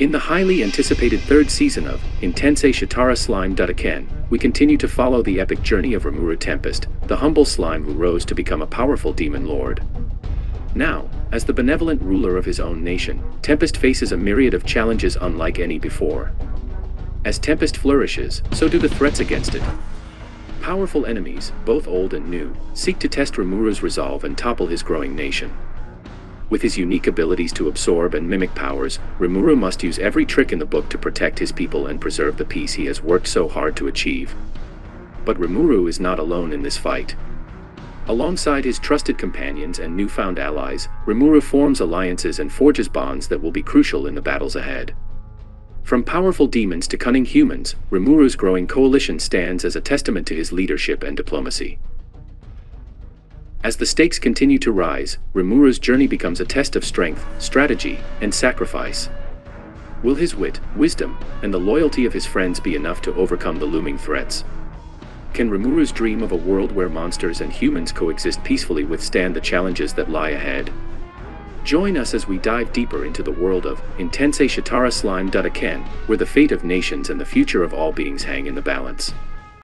In the highly anticipated third season of Intensei Shitara Slime Datta Ken, we continue to follow the epic journey of Rimuru Tempest, the humble slime who rose to become a powerful demon lord. Now, as the benevolent ruler of his own nation, Tempest faces a myriad of challenges unlike any before. As Tempest flourishes, so do the threats against it. Powerful enemies, both old and new, seek to test Rimuru's resolve and topple his growing nation. With his unique abilities to absorb and mimic powers, Rimuru must use every trick in the book to protect his people and preserve the peace he has worked so hard to achieve. But Rimuru is not alone in this fight. Alongside his trusted companions and newfound allies, Rimuru forms alliances and forges bonds that will be crucial in the battles ahead. From powerful demons to cunning humans, Rimuru's growing coalition stands as a testament to his leadership and diplomacy. As the stakes continue to rise, Rimuru's journey becomes a test of strength, strategy, and sacrifice. Will his wit, wisdom, and the loyalty of his friends be enough to overcome the looming threats? Can Rimuru's dream of a world where monsters and humans coexist peacefully withstand the challenges that lie ahead? Join us as we dive deeper into the world of Intensei Shitara Slime Datta Ken, where the fate of nations and the future of all beings hang in the balance.